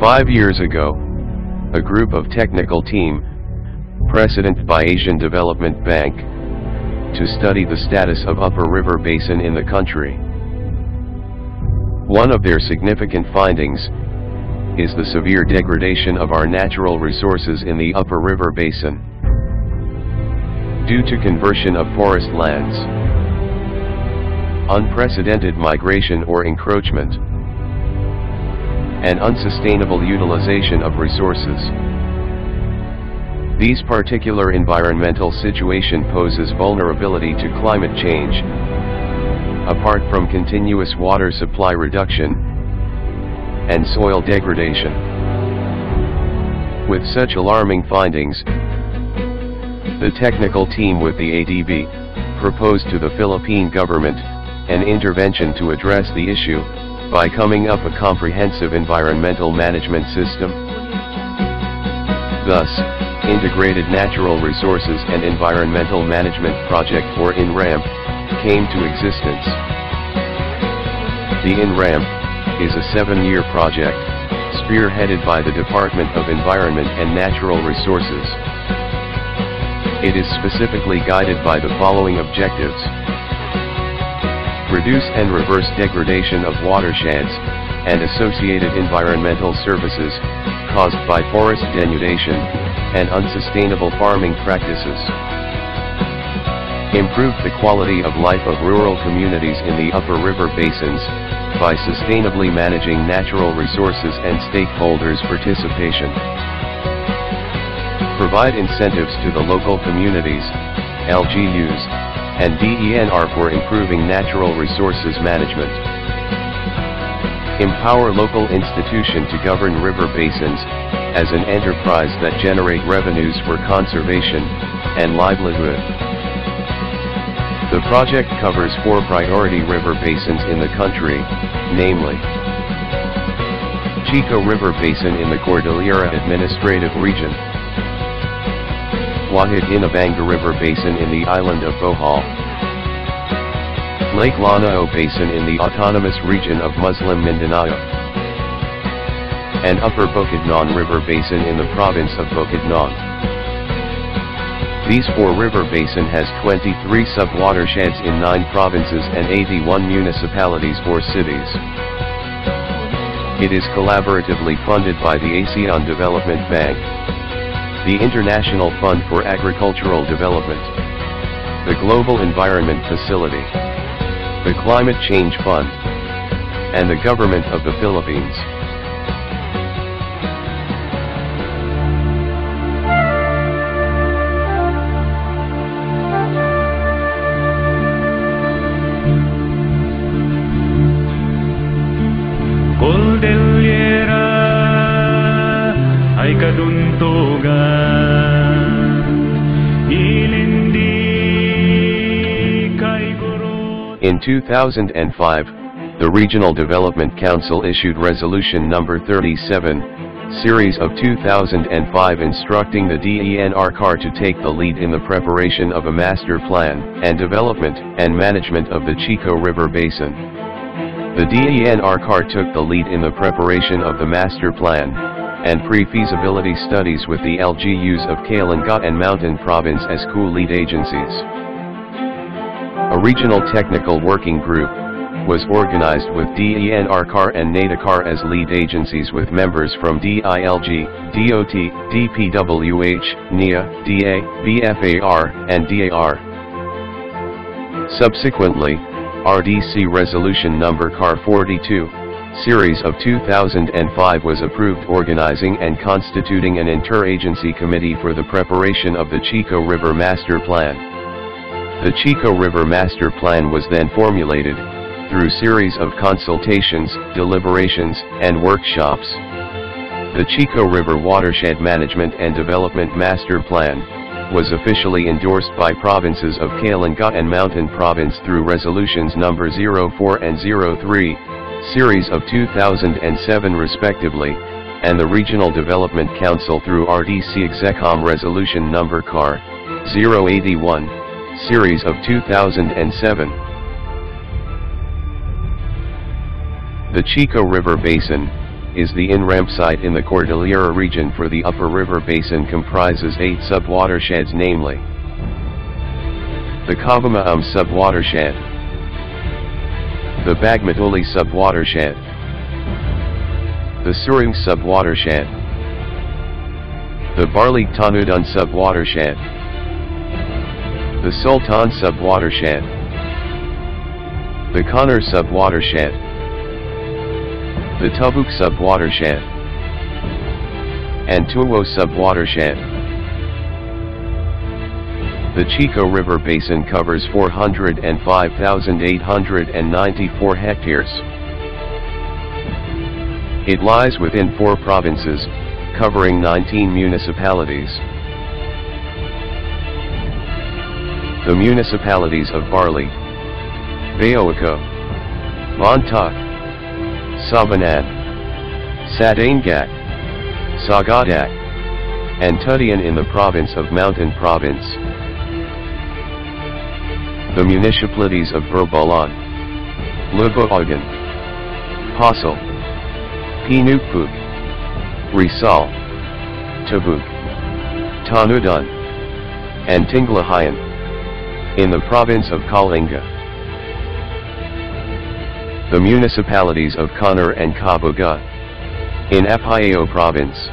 Five years ago, a group of technical team, precedent by Asian Development Bank, to study the status of Upper River Basin in the country. One of their significant findings, is the severe degradation of our natural resources in the Upper River Basin. Due to conversion of forest lands, unprecedented migration or encroachment, and unsustainable utilization of resources. These particular environmental situation poses vulnerability to climate change, apart from continuous water supply reduction, and soil degradation. With such alarming findings, the technical team with the ADB, proposed to the Philippine government, an intervention to address the issue, by coming up a comprehensive environmental management system. Thus, Integrated Natural Resources and Environmental Management Project or INREMP, came to existence. The INREMP, is a seven-year project, spearheaded by the Department of Environment and Natural Resources. It is specifically guided by the following objectives. Reduce and reverse degradation of watersheds, and associated environmental services, caused by forest denudation, and unsustainable farming practices. Improve the quality of life of rural communities in the upper river basins, by sustainably managing natural resources and stakeholders' participation. Provide incentives to the local communities, LGUs, and DENR for improving natural resources management. Empower local institution to govern river basins, as an enterprise that generate revenues for conservation, and livelihood. The project covers four priority river basins in the country, namely, Chico River Basin in the Cordillera Administrative Region, Wahig-Inabanga River Basin in the island of Bohol. Lake Lanao Basin in the autonomous region of Muslim Mindanao. And Upper Bukidnon River Basin in the province of Bukidnon. These four river basin has 23 sub-watersheds in 9 provinces and 81 municipalities or cities. It is collaboratively funded by the Asian Development Bank, the International Fund for Agricultural Development, the Global Environment Facility, the Climate Change Fund, and the Government of the Philippines. In 2005, the Regional Development Council issued Resolution Number 37, Series of 2005 instructing the DENR-CAR to take the lead in the preparation of a master plan and development and management of the Chico River Basin. The DENR-CAR took the lead in the preparation of the master plan and pre-feasibility studies with the LGUs of Kalinga and Mountain Province as co-lead agencies. A regional technical working group, was organized with DENR-CAR and NEDA-CAR as lead agencies with members from DILG, DOT, DPWH, NIA, DA, BFAR, and DAR. Subsequently, RDC Resolution Number CAR 42, Series of 2005 was approved organizing and constituting an interagency committee for the preparation of the Chico River Master Plan. The Chico River Master Plan was then formulated, through series of consultations, deliberations, and workshops. The Chico River Watershed Management and Development Master Plan, was officially endorsed by provinces of Kalinga and Mountain Province through resolutions number 04 and 03, series of 2007 respectively, and the Regional Development Council through RDC Execom resolution number CAR 081 series of 2007. The Chico River Basin, is the INREMP site in the Cordillera region for the Upper River Basin comprises eight sub-watersheds namely the Kavumu-Um sub-watershed, the Bagmatoli sub-watershed, the Suring sub-watershed, the Barlig Tanudan sub-watershed, the Saltan sub-watershed, the Conner sub-watershed, the Tubuk sub-watershed, and Tuwo sub-watershed. The Chico River Basin covers 405,894 hectares. It lies within four provinces, covering 19 municipalities. The municipalities of Barlig, Bayoaco, Bontoc, Sabangan, Sadanga, Sagada, and Tadian in the province of Mountain Province. The municipalities of Balbalan, Lubuagan, Pasil, Pinukpuk, Rizal, Tabuk, Tanudan, and Tinglayan, in the province of Kalinga. The municipalities of Conner and Kabugao, in Apayao province,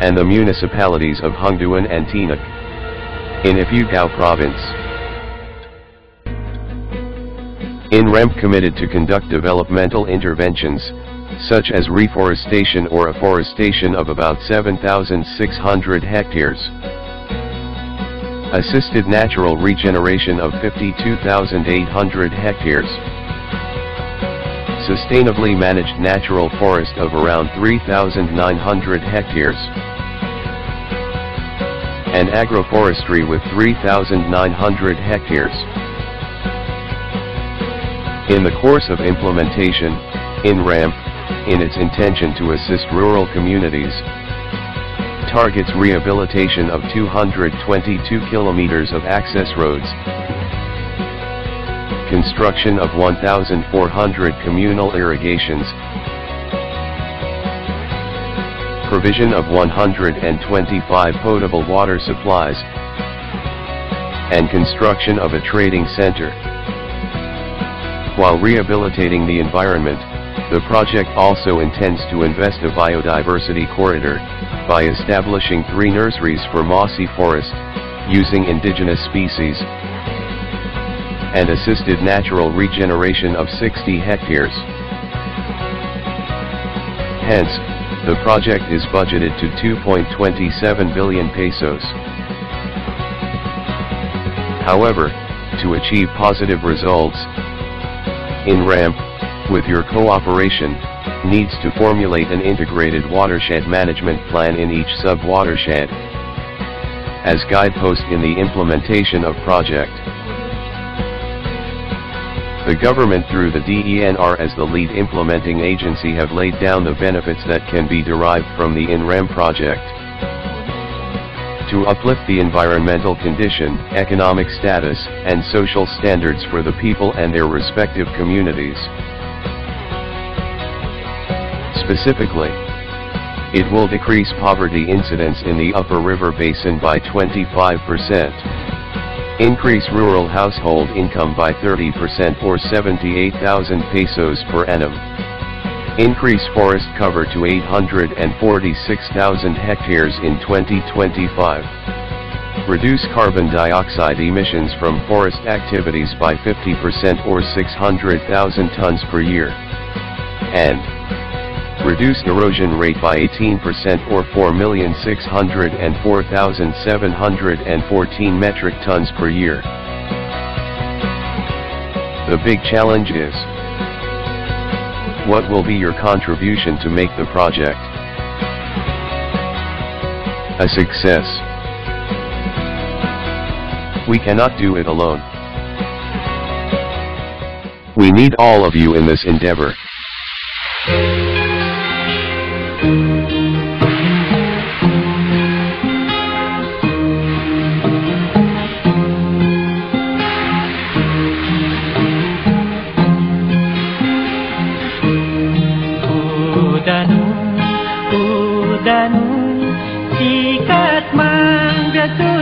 and the municipalities of Hungduan and Tinoc, in Ifugao province. INREMP committed to conduct developmental interventions, such as reforestation or afforestation of about 7,600 hectares. Assisted natural regeneration of 52,800 hectares. Sustainably managed natural forest of around 3,900 hectares. And agroforestry with 3,900 hectares. In the course of implementation, INREMP, in its intention to assist rural communities, targets rehabilitation of 222 kilometers of access roads, construction of 1,400 communal irrigations, provision of 125 potable water supplies, and construction of a trading center. While rehabilitating the environment, the project also intends to invest a biodiversity corridor, by establishing three nurseries for mossy forest, using indigenous species, and assisted natural regeneration of 60 hectares. Hence, the project is budgeted to 2.27 billion pesos. However, to achieve positive results, INREMP, with your cooperation, needs to formulate an integrated watershed management plan in each sub-watershed, as guidepost in the implementation of project. The government through the DENR as the lead implementing agency have laid down the benefits that can be derived from the INREMP project. To uplift the environmental condition, economic status, and social standards for the people and their respective communities. Specifically, it will decrease poverty incidence in the upper river basin by 25%, increase rural household income by 30% or 78,000 pesos per annum, increase forest cover to 846,000 hectares in 2025, reduce carbon dioxide emissions from forest activities by 50% or 600,000 tons per year, and reduce erosion rate by 18% or 4,604,714 metric tons per year. The big challenge is, what will be your contribution to make the project a success? We cannot do it alone. We need all of you in this endeavor. corazón.